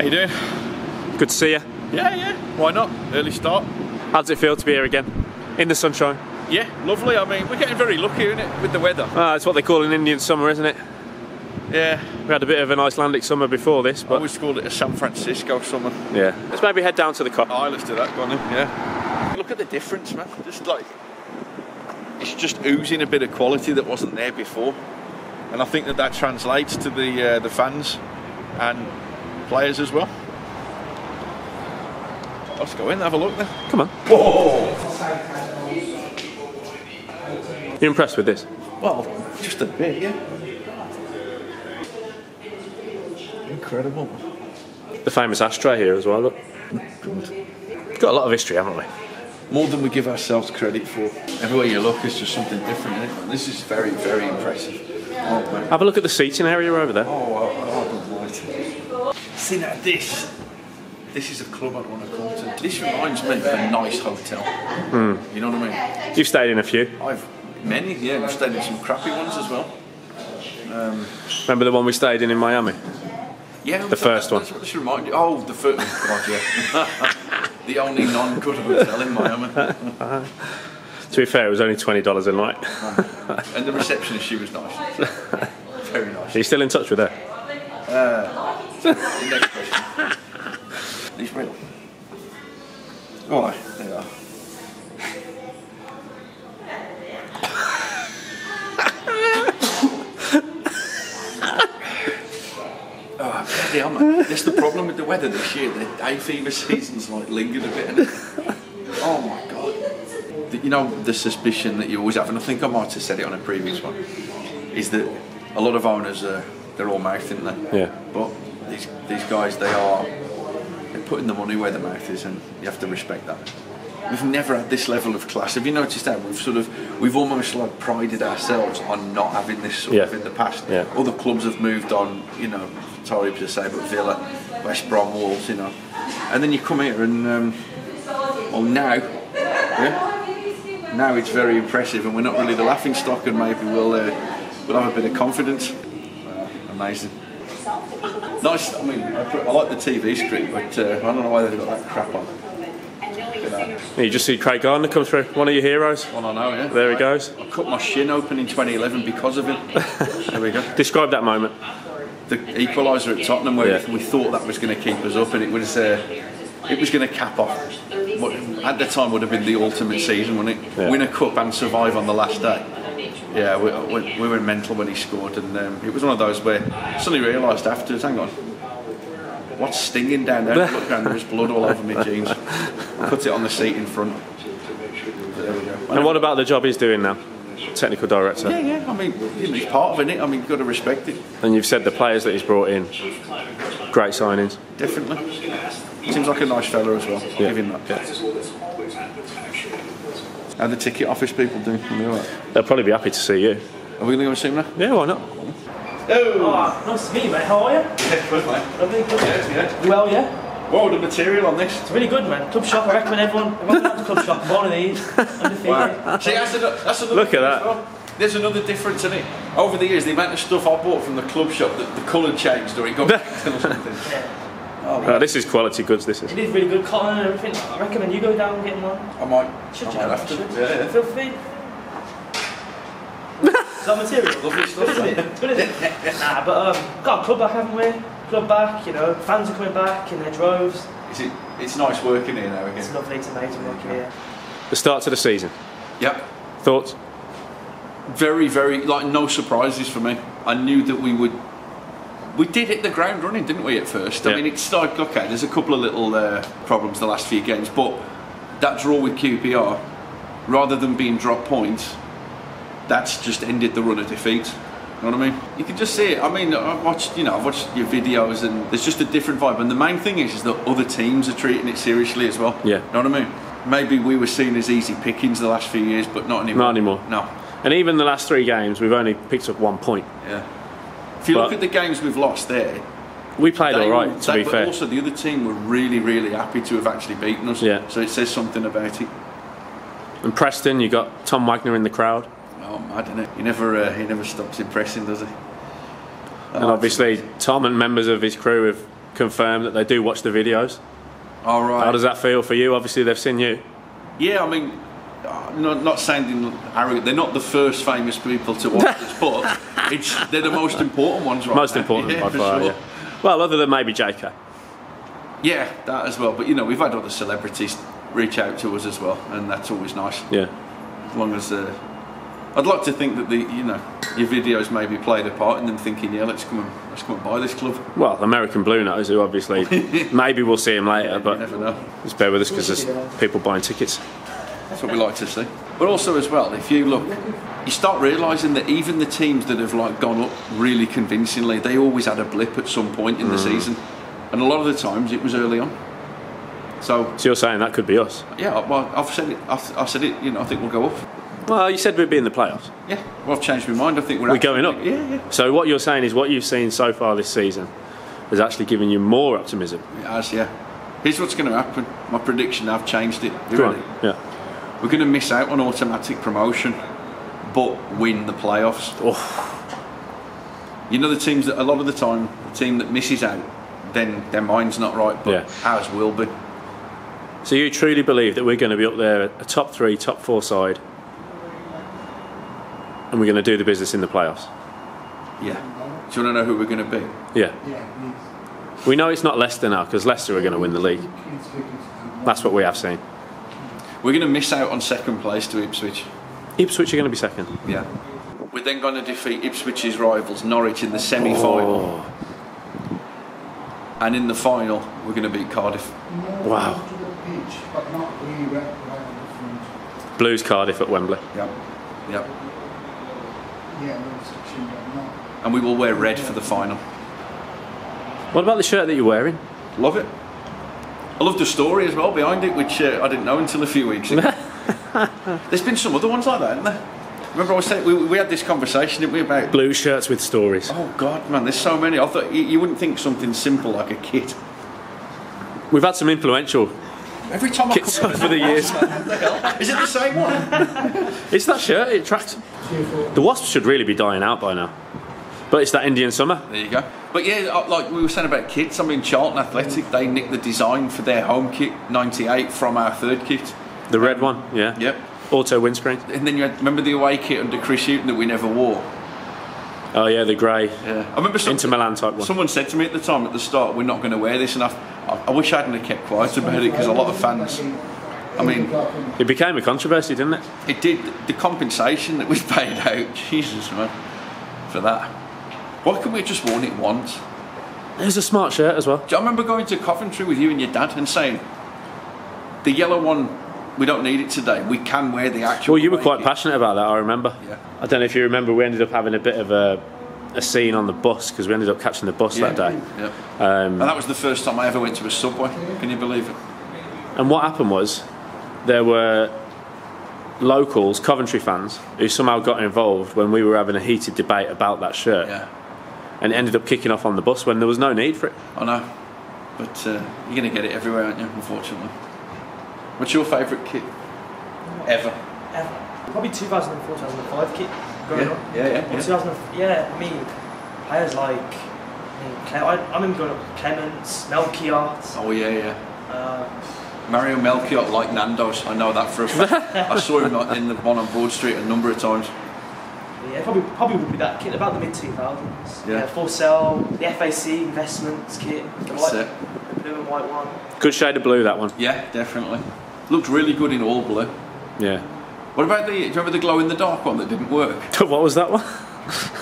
How you doing? Good to see you. Yeah, yeah. Why not? Early start. How does it feel to be here again? In the sunshine? Yeah, lovely. I mean, we're getting very lucky, isn't it, with the weather? Ah, it's what they call an Indian summer, isn't it? Yeah. We had a bit of an Icelandic summer before this, I but always called it a San Francisco summer. yeah. Let's maybe head down to the cup. Oh, let's do that, go on then. Yeah. Look at the difference, man. Just like it's just oozing a bit of quality that wasn't there before, and I think that that translates to the uh, the fans and players as well. Let's go in and have a look then. Come on. Whoa! You impressed with this? Well, just a bit, yeah. Incredible. The famous ashtray here as well, look. Got a lot of history, haven't we? More than we give ourselves credit for. Everywhere you look, it's just something different. This is very, very impressive. Have a look at the seating area over there. Oh, oh, oh now, this. This is a club I'd want to come to. This reminds me of a nice hotel. Hmm. You know what I mean? You've stayed in a few. I've many, yeah. I've stayed in some crappy ones as well. Um, Remember the one we stayed in in Miami? Yeah, The first one. That's what this you. Oh, the first. Oh, God, yeah. the only non-good hotel in Miami. To be fair, it was only twenty dollars a night. And the receptionist, she was nice. Very nice. Are you still in touch with her? Uh, Next question. These real. Oh, there you are. Oh, bloody hell. That's the problem with the weather this year. The hay fever season's like lingered a bit. Oh my god. The- You know, the suspicion that you always have, and I think I might have said it on a previous one, is that a lot of owners are they're all mouth, aren't they? Yeah. But these these guys, they are they're putting the money where the mouth is, and you have to respect that. We've never had this level of class. Have you noticed that we've sort of we've almost like prided ourselves on not having this sort of in the past. Yeah. Other clubs have moved on, you know, sorry to say, but Villa, West Brom, Wolves, you know, and then you come here and um, well now, yeah, now it's very impressive, and we're not really the laughing stock, and maybe we'll uh, we'll have a bit of confidence. Uh, amazing. Nice. I mean, I, put, I like the TV screen, but uh, I don't know why they've got that crap on. At. You just see Craig Gardner come through, one of your heroes. Well, I know, yeah. There he goes. I cut my shin open in 2011 because of him. there we go. Describe that moment. The equaliser at Tottenham, where Yeah. we thought that was going to keep us up, and it was uh, it was going to cap off. What at the time would have been the ultimate season, wouldn't it? Yeah. Win a cup and survive on the last day. Yeah, we, we, we were mental when he scored, and um, it was one of those where I suddenly realised afterwards, hang on, what's stinging down there? Look around, there was blood all over my jeans. Put it on the seat in front. There we go. And what about the job he's doing now? Technical director. Yeah, yeah. I mean, he's part of it. I mean, you've got to respect it. And you've said the players that he's brought in, great signings. Definitely. Seems like a nice fella as well. Give him that. How the ticket office people do? Are they all right? They'll probably be happy to see you. Are we going to go and see him now? Yeah, why not? Oh. oh, nice to meet you, mate. How are you? Yeah, good, mate. Lovely, good. Yes, yeah. You well, yeah? Whoa, the material on this. It's really good, man. Club shop, I recommend everyone. Everyone go to club shop, one of these. Undefeated. See, that's another, that's another Look at that. well. There's another difference in it. Over the years, the amount of stuff I bought from the club shop, the, the colour changed or it got or something. Oh, this is quality goods, this is. It is really good cotton and everything. I recommend you go down and get one. I might, Should I you? might have to. Should. Yeah, yeah. Feel free. Is that material? Lovely stuff, Good, isn't it? Good, isn't it? nah, but um, got a club back, haven't we? Club back, you know, fans are coming back in their droves. Is it, it's nice working here now It's lovely to meet and work here. The start to the season. Yep. Thoughts? very, very like no surprises for me. I knew that we would. We did hit the ground running, didn't we? At first, I Yeah. mean, it's like okay, there's a couple of little uh, problems the last few games, but that draw with QPR, rather than being drop points, that's just ended the run of defeat. You know what I mean? You can just see it. I mean, I've watched, you know, I've watched your videos, and there's just a different vibe. And the main thing is, is that other teams are treating it seriously as well. Yeah. You know what I mean? Maybe we were seen as easy pickings the last few years, but not anymore. Not anymore. No. And even the last three games, we've only picked up one point. Yeah. If you look at the games we've lost there, We played they all right, to they- be but fair. also the other team were really, really happy to have actually beaten us. Yeah. So it says something about it. And Preston, you got Tom Wagner in the crowd. Oh, mad, isn't it? He never, uh, he never stops impressing, does he? And Oh, obviously, Tom and members of his crew have confirmed that they do watch the videos. All right. How does that feel for you? Obviously, they've seen you. Yeah, I mean, uh, not, not sounding arrogant, they're not the first famous people to watch this, but it's, they're the most important ones right Most now. important yeah, by far. sure. Yeah. Well, other than maybe JK. Yeah, that as well. But you know, we've had other celebrities reach out to us as well, and that's always nice. Yeah. As long as uh, I'd like to think that the you know your videos maybe played a part in them thinking, yeah, let's come and let's come and buy this club. Well, American Blue Nose, who obviously maybe we'll see him later, you but never know. just bear with us because there's people buying tickets. That's what we like to see. But also as well, if you look, you start realising that even the teams that have like gone up really convincingly, they always had a blip at some point in the mm. season, and a lot of the times it was early on. So So you're saying that could be us? yeah, well, I've said it. I've, I've said it. You know, I think we'll go up. Well, you said we'd be in the playoffs. Yeah, well, I've changed my mind. I think we're We're going up. Yeah, yeah. So what you're saying is what you've seen so far this season has actually given you more optimism. It has, yeah. Here's what's going to happen. My prediction. I've changed it. You ready? Yeah. We're going to miss out on automatic promotion, but win the playoffs. Oh, You know the teams that a lot of the time the team that misses out, then their mind's not right, but Yeah. ours will be. so you truly believe that we're going to be up there, a top three, top four side, and we're going to do the business in the playoffs? Yeah. Do you want to know who we're going to be? Yeah. We know it's not Leicester now because Leicester are going to win the league. That's what we have seen. We're going to miss out on second place to Ipswich. Ipswich are going to be second. Yeah. We're then going to defeat Ipswich's rivals Norwich in the semi-final, Oh, and in the final we're going to beat Cardiff. Wow. Blues Cardiff at Wembley. Yep. Yep. And we will wear red for the final. What about the shirt that you're wearing? Love it. I love the story as well behind it, which uh, I didn't know until a few weeks ago. There's been some other ones like that, hasn't there? Remember, I was saying we, we had this conversation, didn't we, about Blue shirts with stories. oh god, man, there's so many. I thought you, you wouldn't think something simple like a kit. We've had some influential. Every time I Kits come over the years. What the hell? Is it the same one? It's that shirt. It tracks. The wasps should really be dying out by now. But it's that Indian summer. There you go. But yeah, uh, like we were saying about kits, I mean, Charlton Athletic, they nicked the design for their home kit, 98, from our third kit. The red one. Yeah. Yep. Auto windscreen. And then you had, remember the away kit under Chris Hughton that we never wore? Oh yeah, the grey. Yeah. I remember some, Inter Milan type one. someone said to me at the time at the start, we're not going to wear this, and I, I, I wish I hadn't kept quiet about it because a lot of fans, I mean, It became a controversy, didn't it? it did, the compensation that was paid out, Jesus man, for that. Why couldn't we have just worn it once? It was a smart shirt as well. Do you remember going to Coventry with you and your dad and saying, the yellow one, we don't need it today, we can wear the actual Well, you were quite kit." passionate about that. I remember. Yeah. I don't know if you remember. We ended up having a bit of a, a scene on the bus because we ended up catching the bus Yeah. that day. Yeah. Um, and that was the first time I ever went to a subway. Can you believe it? And what happened was there were locals, Coventry fans, who somehow got involved when we were having a heated debate about that shirt Yeah. And ended up kicking off on the bus when there was no need for it. I know. But uh, you're going to get it everywhere, aren't you, unfortunately? What's your favourite kit? Ever? Ever. Probably 2004, 2005 kit growing Yeah, up. yeah, yeah, Or yeah. 2000, yeah, I mean, players like, I, mean, Cle- I, I remember growing up with Clemence, Melchiot, Oh, yeah, yeah. uh, Mario Melchiot like Nando's. I know that for a fact. I saw him in the one on Broad Street a number of times. Yeah, probably probably would be that kit about the mid 2000s. Yeah. Yeah, full sell, the F&C Investments kit, the, That's white, it. the blue and white one. Good shade of blue, that one. Yeah, definitely. Looked really good in all blue. Yeah. What about the? Do you remember the glow in the dark one that didn't work? what was that one?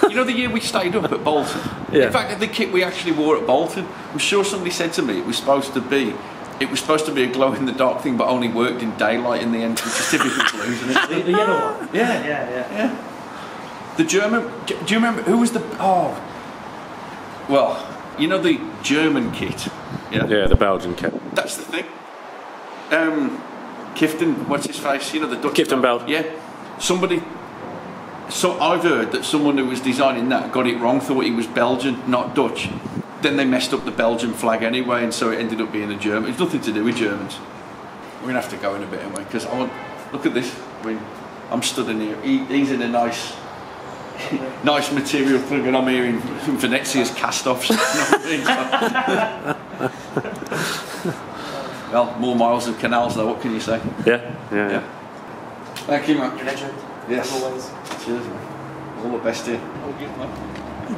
you know the year we stayed up at Bolton. Yeah. In fact, the kit we actually wore at Bolton. I'm sure somebody said to me it was supposed to be. It was supposed to be a glow in the dark thing, but only worked in daylight in the end, which is typical blues, isn't it? The, the yellow one. Yeah. Yeah, yeah. Yeah. The German. Do you remember who was the? Oh. Well, you know the German kit. Yeah. Yeah, the Belgian kit. That's the thing. Um, Kifton, what's his face? You know the Dutch. Kifton? Belt. Yeah. Somebody. So I've heard that someone who was designing that got it wrong, thought he was Belgian, not Dutch. Then they messed up the Belgian flag anyway, and so it ended up being a German. It's nothing to do with Germans. We're gonna have to go in a bit anyway, because I want. Look at this. I mean, I'm stood in here. He, he's in a nice nice material plug, and I'm here in Venezia's cast-offs. You know what well, more miles of canals, though. What can you say? Yeah, yeah, Yeah. Thank you, man. Legend. Yes. Always. Cheers, man. All the best here.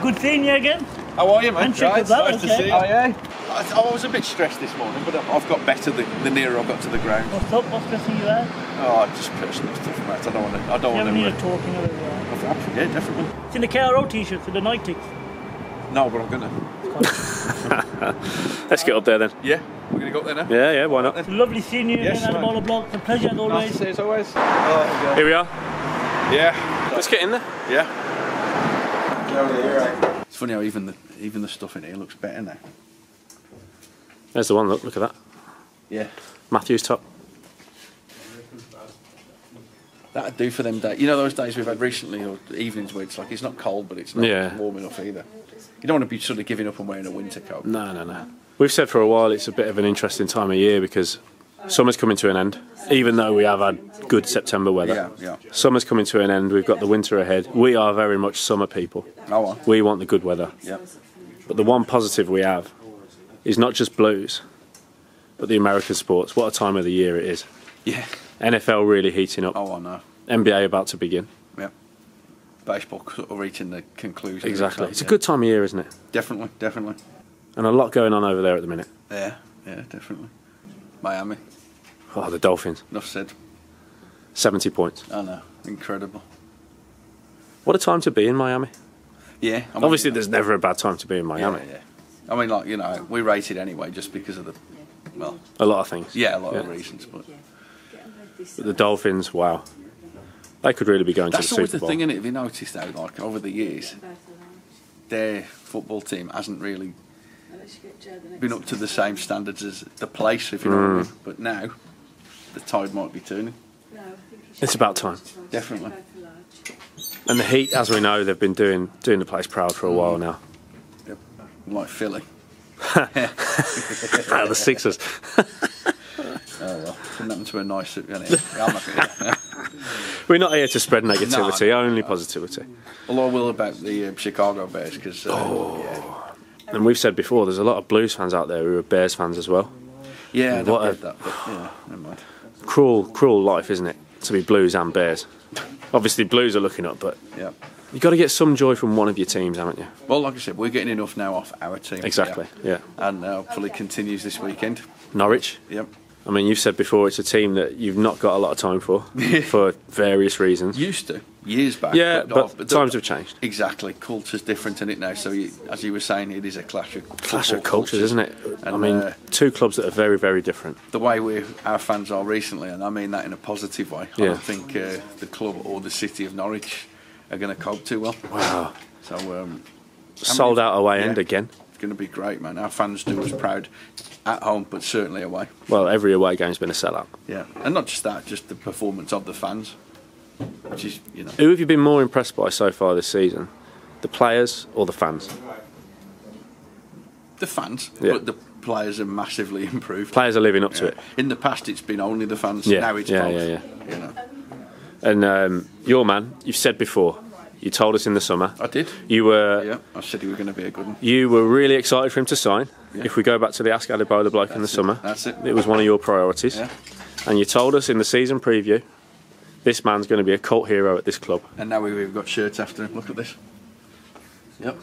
Good seeing you again. How are you, man? Handshake with that, nice to see you. Oh, yeah. I, I was a bit stressed this morning, but I've got better the, the nearer I got to the ground. What's up? What's stressing you out? Oh, just personal stuff, mate. I don't want to. I don't You want haven't to. need a talking about that. Yeah, definitely. It's in the KRO t-shirt for the night ticks. No, but I'm gonna. Let's get up there then. Yeah, we're gonna go up there now. Yeah, yeah, why not? It's lovely seeing you Yes, again at the Block. It's a pleasure as always. see you as always. Oh, Here we are. yeah. Let's get in there. Yeah. It's funny how even the even the stuff in here looks better now. There's the one. Look, look at that. Yeah. Matthew's top. That'd do for them days. You know those days we've had recently, or evenings where it's like it's not cold, but it's not Yeah. warm enough either. You don't want to be sort of giving up and wearing a winter coat. No, no, no. We've said for a while it's a bit of an interesting time of year because summer's coming to an end. Even though we have had good September weather, Yeah, yeah. summer's coming to an end. We've got the winter ahead. We are very much summer people. Oh, well. We want the good weather. Yeah. But the one positive we have is not just blues, but the American sports. What a time of the year it is. Yeah. NFL really heating up. Oh, I know. NBA about to begin. Yeah. Baseball sort of reaching the conclusion. Exactly. It's a good time of year, isn't it? Definitely, definitely. And a lot going on over there at the minute. Yeah, yeah, definitely. Miami. Oh, the Dolphins. Enough said. 70 points. I know. Incredible. What a time to be in Miami. Yeah. I mean, Obviously, there's never a bad time to be in Miami. yeah. yeah. I mean, like you know, we rated anyway just because of the, well, A lot of things. yeah, a lot of reasons, but But the Dolphins, wow. They could really be going that's to the Super always Super the Bowl. thing, is Have you noticed though? Like over the years, their football team hasn't really been up to the same standards as the place, if you know what I Mm. mean. But now, the tide might be turning. It's about time. Definitely. And the Heat, as we know, they've been doing doing the place proud for a while now. Yep. Like Philly. Out of the Sixers. Oh well, couldn't happen to a nice. Anyway, I'm not gonna- We're not here to spread negativity, No, no, only positivity. Although I will about the uh, Chicago Bears because uh, Oh. And we've said before, there's a lot of Blues fans out there who are Bears fans as well. yeah, yeah, What a- that, but yeah, never mind. Cruel, cruel life, isn't it? To be Blues and Bears. Obviously, Blues are looking up, but Yeah. you've got to get some joy from one of your teams, haven't you? Well, like I said, we're getting enough now off our team. Exactly, yeah. And uh, hopefully continues this weekend. Norwich. Yep. I mean, you've said before it's a team that you've not got a lot of time for, for various reasons. Used to years back. Yeah, but the- times have changed. Exactly, culture's different in it now. So, you, as you were saying, it is a clash of Clash of football cultures, isn't it? I mean, uh, two clubs that are very, very different. the way we our fans are recently, and I mean that in a positive way. I don't think uh, the club or the city of Norwich are going to cope too well. Wow. So um, Sold out away Yeah. end again. it's going to be great, man. Our fans do us proud at home, but certainly away. Well, every away game's been a sellout. Yeah, and not just that, just the performance of the fans, which is you know Who have you been more impressed by so far this season? The players or the fans? the fans, Yeah. but the players are massively improved. Players are living up to it. In the past, it's been only the fans. Yeah, Now it's yeah, both. yeah, yeah. You know, And um, your man, you've said before, you told us in the summer, I did. you were Yeah, I said he was going to be a good one. you were really excited for him to sign. Yeah. If we go back to the Ask Adebola Bloke in the it, summer, that's it. It was one of your priorities. Yeah. And you told us in the season preview, this man's going to be a cult hero at this club. And now we- we've got shirts after him. Look at this. Yep.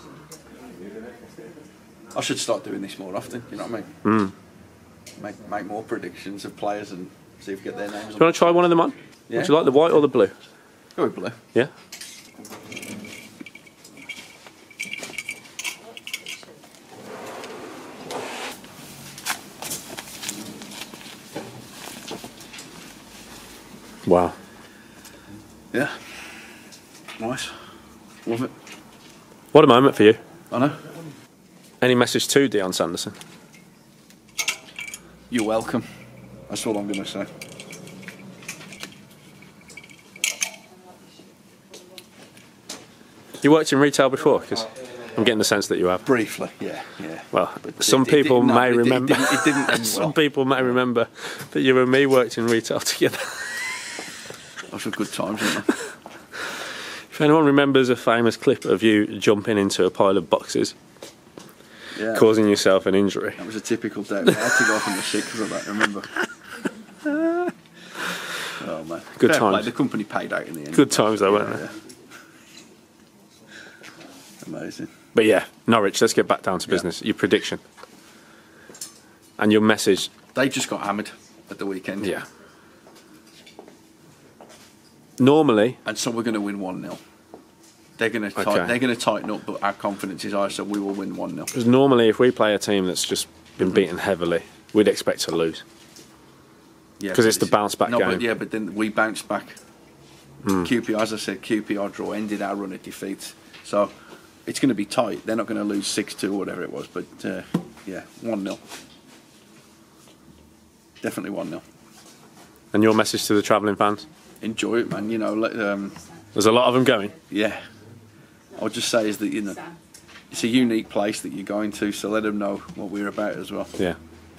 I should start doing this more often. You know what I mean? Mm. Make make more predictions of players and see if we get their names. Do you want to try one of them on? Yeah. Would you like the white or the blue? Go with blue. Yeah. Wow. Yeah. Nice. Love it. What a moment for you. I know. Any message to Dion Sanderson? You're welcome. That's all I'm going to say. You worked in retail before? Because I'm getting the sense that you have. Briefly, yeah, yeah. Well, But some it- it people no, may it- it remember. didn't- it didn't some well. people may remember that you and me worked in retail together. Those were good times, weren't they? If anyone remembers a famous clip of you jumping into a pile of boxes, Yeah. causing yourself an injury, That was a typical day. I had to go off on the sick because of that. Remember? oh man, Good Fair play, times. The company paid out in the end. good times though, weren't they? Yeah. Amazing. But yeah, Norwich. Let's get back down to business. Your prediction and your message. They just got hammered at the weekend. Yeah. Normally, And so we're going to win one 0 They're going to Okay. they're going to tighten up, but our confidence is high, so we will win one 0 because normally if we play a team that's just been beaten heavily, we'd expect to lose. Yeah, 'Cause but it's the bounce back no, game. But yeah, but then we bounced back. QPR, as I said, QPR draw ended our run of defeats. So it's going to be tight. They're not going to lose 6 2 or whatever it was, but uh, yeah, 1 0. Definitely 1 0. And your message to the travelling fans? Enjoy it, man. You know, let, um, There's a lot of them going. yeah. I would just say is that, you know, it's a unique place that you're going to, so let them know what we're about as well. Yeah.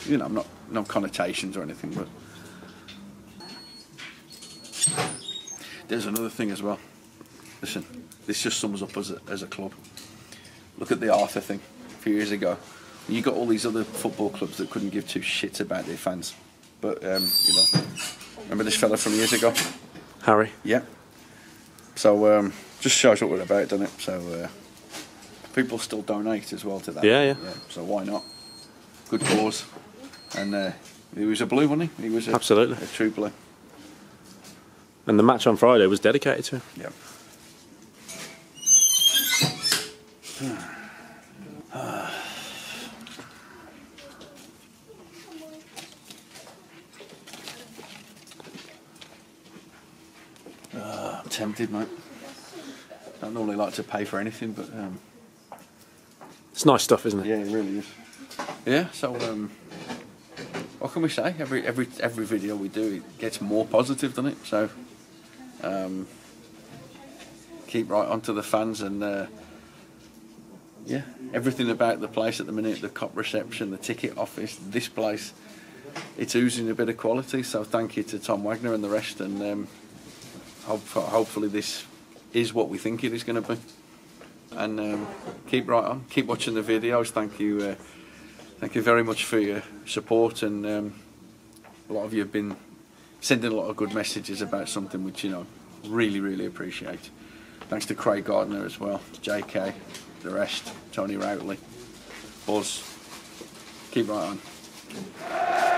You know, I'm not, no connotations or anything, but. There's another thing as well. Listen, this just sums up as a, as a club. Look at the Arthur thing a few years ago. You got all these other football clubs that couldn't give two shits about their fans. But, um, you know, remember this fella from years ago? Harry. Yeah. So, um, just shows what we're about, doesn't it? So, uh, people still donate as well to that. Yeah, yeah. So, why not? Good cause. And uh, he was a blue, wasn't he? He was a, Absolutely. a true blue. And the match on Friday was dedicated to him. Yeah. Tempted, mate. Don't normally like to pay for anything, but um, It's nice stuff, isn't it? yeah, it really is. Yeah. So, um, what can we say? Every every every video we do, it gets more positive, doesn't it? So, um, keep right onto the fans and uh, yeah, everything about the place at the minute, the Kop reception, the ticket office, this place, it's oozing a bit of quality. So, thank you to Tom Wagner and the rest, and um, hopefully this is what we think it is going to be. And um, keep right on, keep watching the videos. Thank you. Uh, Thank you very much for your support, and um, a lot of you have been sending a lot of good messages about something which you know really, really appreciate. Thanks to Craig Gardner as well, JK, the rest, Tony Routley, Buzz. Keep right on.